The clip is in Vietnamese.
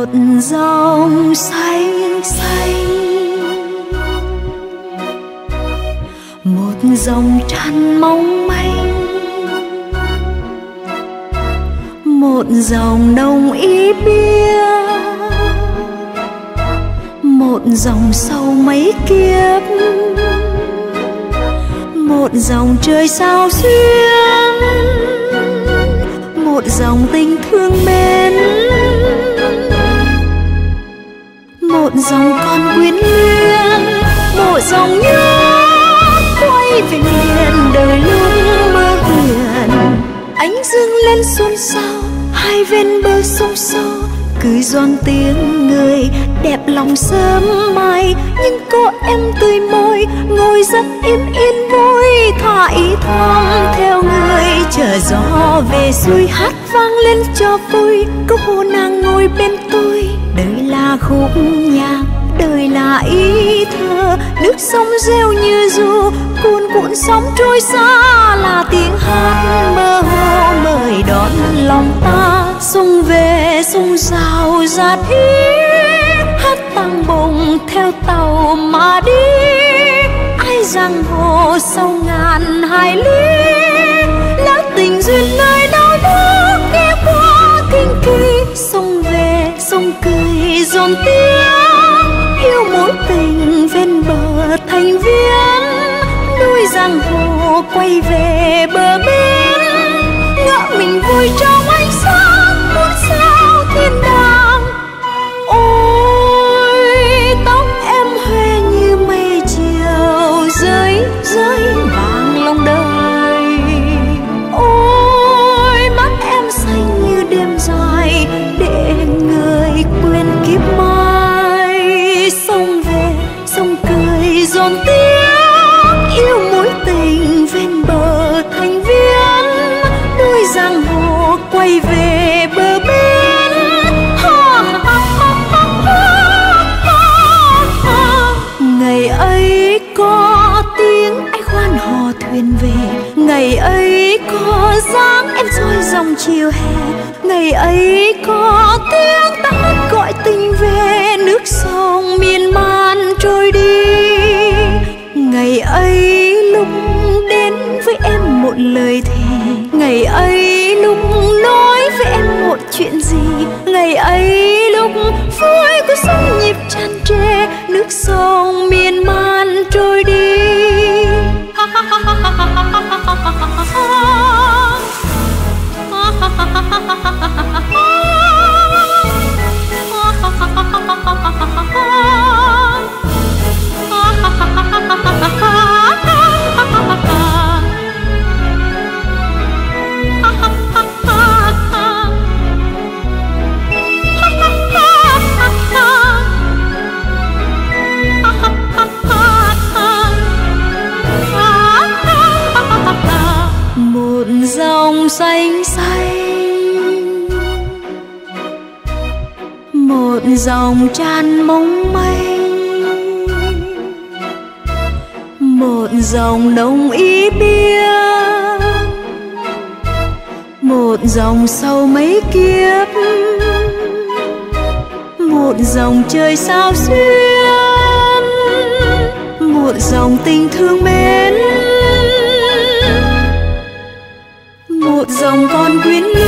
một dòng xanh xanh, một dòng tràn mong manh, một dòng đồng ý bia, một dòng sâu mấy kiếp, một dòng trời sao xuyên, một dòng tình thương mến một dòng con quyến luyến, một dòng nhớ quay về miền đời lúc mơ huyền ánh dương lên xôn xao hai bên bờ sông sâu cứ giòn tiếng người đẹp lòng sớm mai. Nhưng có em tươi môi ngồi rất im yên vui thả ý thoáng theo người. Chờ gió về xuôi, hát vang lên cho vui có cô nàng ngồi bên tôi đời là khúc nhạc, đời là ý thơ. Nước sông reo như ru cuồn cuộn sóng trôi xa. Là tiếng hát mơ hồ mời đón lòng ta. Sông về, sông rào, rạt ý hát tăng bồng theo tàu mà đi. Ai rằng hồ sâu ngàn hải lý. Tròn tiếng yêu mối tình ven bờ thành viên núi giang hồ quay về bờ bên trong chiều hè, ngày ấy có tiếng ta gọi tình về, nước sông miên man trôi đi. Ngày ấy lúc đến với em một lời thề, ngày ấy lúc nói với em một chuyện gì, ngày ấy lúc vui của sông nhịp tràn trề, nước sông một dòng tràn mong manh một dòng đồng ý bia, một dòng sâu mấy kiếp, một dòng trời sao xuyên, một dòng tình thương mến, một dòng con quyến